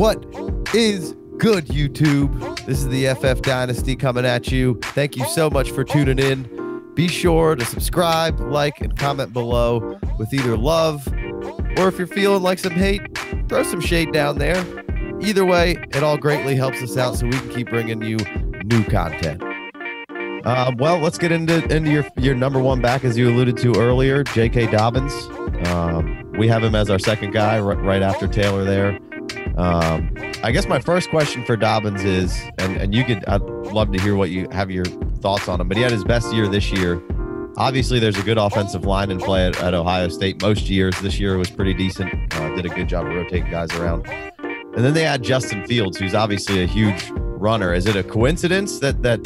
What is good, YouTube? This is the FF Dynasty coming at you. Thank you so much for tuning in. Be sure to subscribe, like, and comment below with either love or if you're feeling like some hate, throw some shade down there. Either way, it all greatly helps us out so we can keep bringing you new content. Uh, well, let's get into into your your number one back, as you alluded to earlier, J.K. Dobbins. Um, we have him as our second guy right, right after Taylor there. Um, I guess my first question for Dobbins is, and, and you could, I'd love to hear what you have your thoughts on him, but he had his best year this year. Obviously, there's a good offensive line in play at, at Ohio State most years. This year was pretty decent. Uh, did a good job of rotating guys around. And then they had Justin Fields, who's obviously a huge runner. Is it a coincidence that that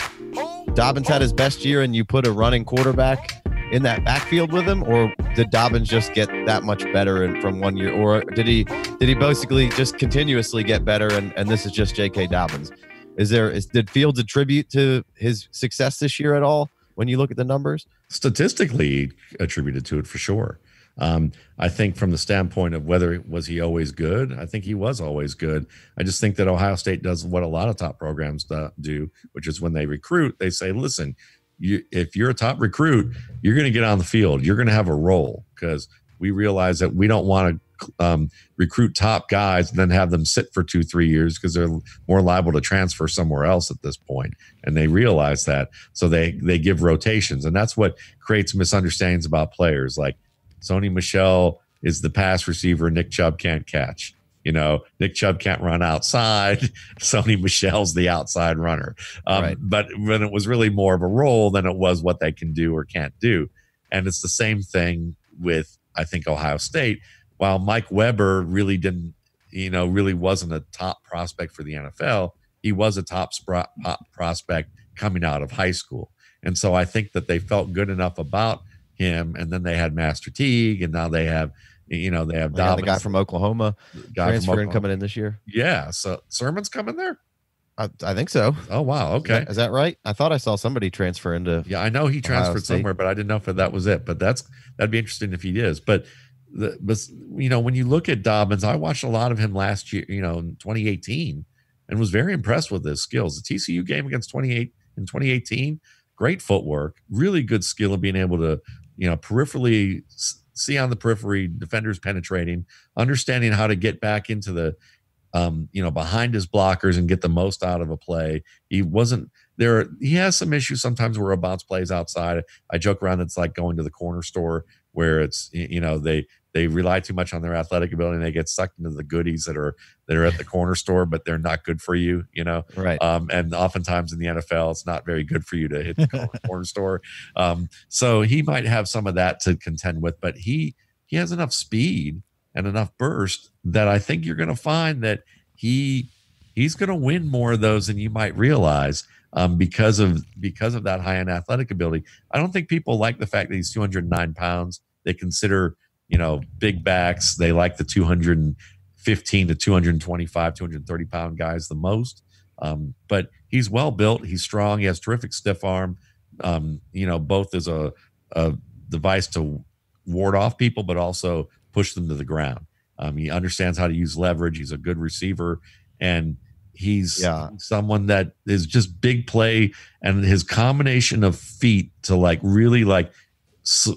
Dobbins had his best year and you put a running quarterback in that backfield with him, or did Dobbins just get that much better from one year, or did he did he basically just continuously get better and, and this is just J.K. Dobbins? Is there is did Fields attribute to his success this year at all when you look at the numbers? Statistically attributed to it for sure. Um, I think from the standpoint of whether was he always good, I think he was always good. I just think that Ohio State does what a lot of top programs do, which is when they recruit, they say, listen, you, if you're a top recruit, you're going to get on the field. You're going to have a role because we realize that we don't want to um, recruit top guys and then have them sit for two, three years because they're more liable to transfer somewhere else at this point. And they realize that, so they they give rotations, and that's what creates misunderstandings about players. Like Sony Michel is the pass receiver Nick Chubb can't catch. You know, Nick Chubb can't run outside. Sony Michel's the outside runner. Um, right. But when it was really more of a role than it was what they can do or can't do. And it's the same thing with, I think, Ohio State. While Mike Weber really didn't, you know, really wasn't a top prospect for the NFL, he was a top prospect coming out of high school. And so I think that they felt good enough about him. And then they had Master Teague, and now they have you know, they have the guy from Oklahoma guy transferring coming in this year. Yeah. So Sermon's coming there. I, I think so. Oh wow. Okay. Is that, is that right? I thought I saw somebody transfer into. Yeah, I know he transferred somewhere, but I didn't know if that was it. But that's that'd be interesting if he is. But the but you know when you look at Dobbins, I watched a lot of him last year. You know, in 2018, and was very impressed with his skills. The TCU game against 28 in 2018, great footwork, really good skill of being able to you know peripherally see on the periphery defenders penetrating, understanding how to get back into the um, you know, behind his blockers and get the most out of a play. He wasn't there. He has some issues sometimes where a bounce plays outside. I joke around. It's like going to the corner store where it's you know they they rely too much on their athletic ability and they get sucked into the goodies that are that are at the corner store, but they're not good for you, you know. Right. Um, and oftentimes in the NFL, it's not very good for you to hit the corner store. Um, so he might have some of that to contend with, but he he has enough speed and enough burst that I think you're going to find that he he's going to win more of those than you might realize. Um, because of because of that high end athletic ability. I don't think people like the fact that he's 209 pounds. They consider you know, big backs. They like the 215 to 225, 230 pound guys the most. Um, but he's well built. He's strong. He has terrific stiff arm. Um, you know, both as a, a, device to ward off people, but also push them to the ground. Um, he understands how to use leverage. He's a good receiver, and he's yeah. someone that is just big play. And his combination of feet to like really like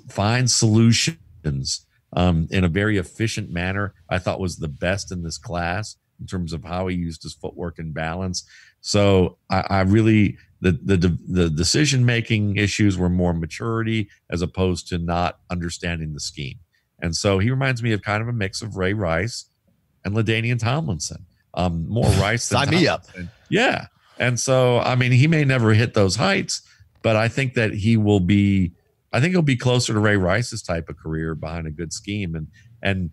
find solutions um, in a very efficient manner. I thought was the best in this class in terms of how he used his footwork and balance. So I, I really the the the decision making issues were more maturity as opposed to not understanding the scheme. And so he reminds me of kind of a mix of Ray Rice and LaDainian Tomlinson. Um, more Rice than Sign me up. Yeah. And so I mean he may never hit those heights, but I think that he will be I think he'll be closer to Ray Rice's type of career behind a good scheme. And and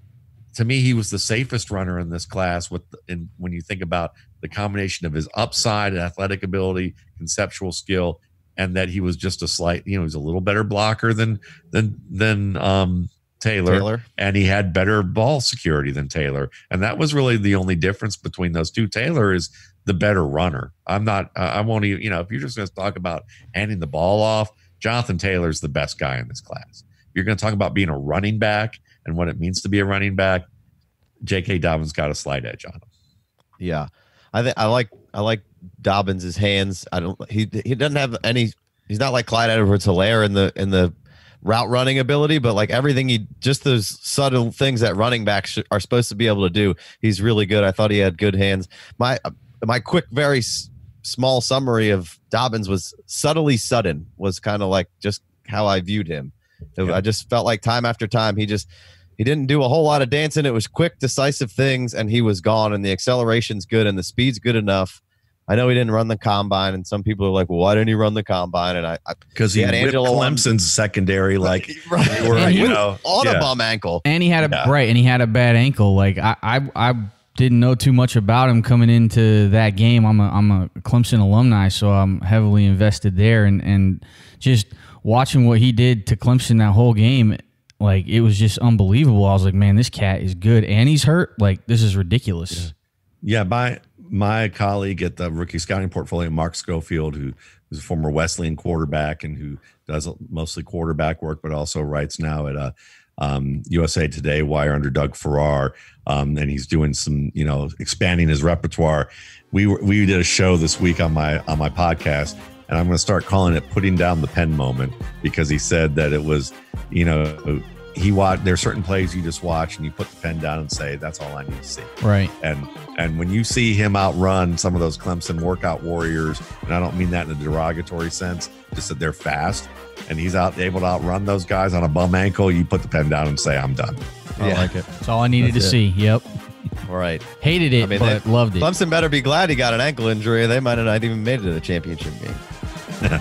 to me, he was the safest runner in this class. With in when you think about the combination of his upside, and athletic ability, conceptual skill, and that he was just a slight, you know, he's a little better blocker than than than um, Taylor, Taylor, and he had better ball security than Taylor, and that was really the only difference between those two. Taylor is the better runner. I'm not. I won't even. You know, if you're just going to talk about handing the ball off, Jonathan Taylor's the best guy in this class. You're going to talk about being a running back and what it means to be a running back. J.K. Dobbins got a slight edge on him. Yeah, I think I like I like Dobbins' hands. I don't. He he doesn't have any. He's not like Clyde Edwards-Helaire in the in the route running ability, but like everything he just those subtle things that running backs are supposed to be able to do. He's really good. I thought he had good hands. My my quick, very small summary of Dobbins was subtly sudden. Was kind of like just how I viewed him. It- Yeah. I just felt like time after time he just he didn't do a whole lot of dancing. It was quick, decisive things, and he was gone. And the acceleration's good, and the speed's good enough. I know he didn't run the combine, and some people are like, "Well, why didn't he run the combine?" And I, I because he He had whipped Angelo on- Clemson's secondary like right, they were, you know, on yeah. a bum ankle. And he had a Yeah. right, and he had a bad ankle. Like I, I, I didn't know too much about him coming into that game. I'm a, I'm a Clemson alumni, so I'm heavily invested there, and and just watching what he did to Clemson that whole game, like it was just unbelievable. I was like, man, this cat is good, and he's hurt. Like this is ridiculous. Yeah, my my colleague at the rookie scouting portfolio, Mark Schofield, who's a former Wesleyan quarterback and who does mostly quarterback work, but also writes now at uh, um, USA Today, Wire under Doug Farrar, um, and he's doing some, you know, expanding his repertoire. We were, we did a show this week on my on my podcast, and I'm going to start calling it "Putting Down the Pen" moment because he said that it was, you know, he watched. There are certain plays you just watch and you put the pen down and say, "That's all I need to see." Right. And and when you see him outrun some of those Clemson workout warriors, and I don't mean that in a derogatory sense, just that they're fast, and he's out able to outrun those guys on a bum ankle, you put the pen down and say, "I'm done." I Yeah. like it. That's all I needed That's to it. see. Yep. All right. Hated it, I mean, but loved it. Clemson better be glad he got an ankle injury. They might have not even made it to the championship game.